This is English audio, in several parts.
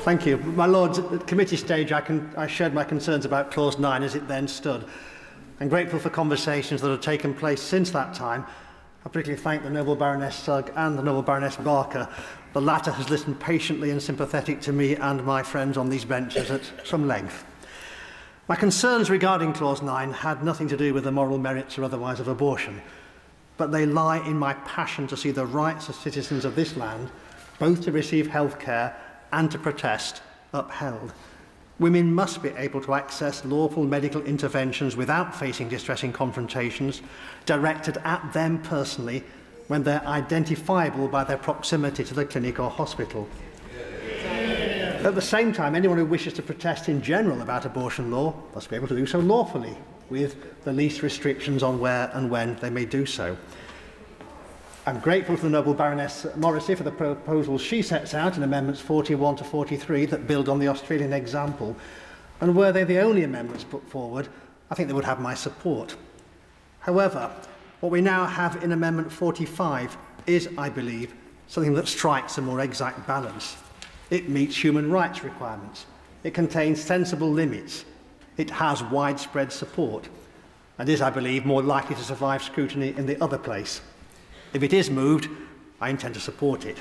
Thank you. My Lords, at the committee stage, I, can, I shared my concerns about Clause 9 as it then stood. I'm grateful for conversations that have taken place since that time. I particularly thank the Noble Baroness Sugg and the Noble Baroness Barker. The latter has listened patiently and sympathetic to me and my friends on these benches at some length. My concerns regarding Clause 9 had nothing to do with the moral merits or otherwise of abortion, but they lie in my passion to see the rights of citizens of this land, both to receive health care and to protest upheld. Women must be able to access lawful medical interventions without facing distressing confrontations directed at them personally when they're identifiable by their proximity to the clinic or hospital. At the same time, anyone who wishes to protest in general about abortion law must be able to do so lawfully, with the least restrictions on where and when they may do so. I'm grateful to the Noble Baroness Morrissey for the proposals she sets out in Amendments 41 to 43 that build on the Australian example, and were they the only amendments put forward, I think they would have my support. However, what we now have in Amendment 45 is, I believe, something that strikes a more exact balance. It meets human rights requirements. It contains sensible limits. It has widespread support and is, I believe, more likely to survive scrutiny in the other place. If it is moved, I intend to support it.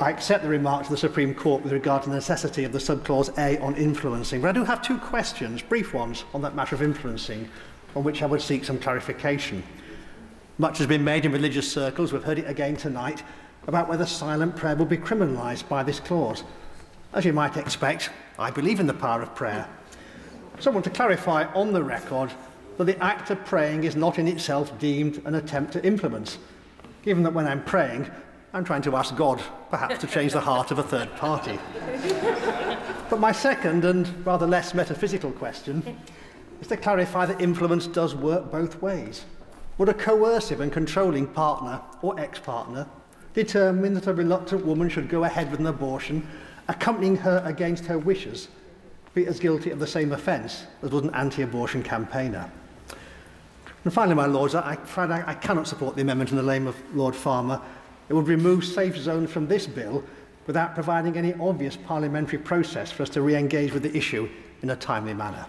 I accept the remarks of the Supreme Court with regard to the necessity of the subclause A on influencing, but I do have two questions, brief ones, on that matter of influencing, on which I would seek some clarification. Much has been made in religious circles, we've heard it again tonight, about whether silent prayer will be criminalised by this clause. As you might expect, I believe in the power of prayer. So I want to clarify on the record that the act of praying is not in itself deemed an attempt to influence, given that when I'm praying, I'm trying to ask God, perhaps, to change the heart of a third party. but my second and rather less metaphysical question is to clarify that influence does work both ways. Would a coercive and controlling partner or ex-partner determine that a reluctant woman should go ahead with an abortion, accompanying her against her wishes, be as guilty of the same offence as was an anti-abortion campaigner. And finally, my Lords, I, I, I cannot support the amendment in the name of Lord Farmer. It would remove safe zone from this bill without providing any obvious parliamentary process for us to re-engage with the issue in a timely manner.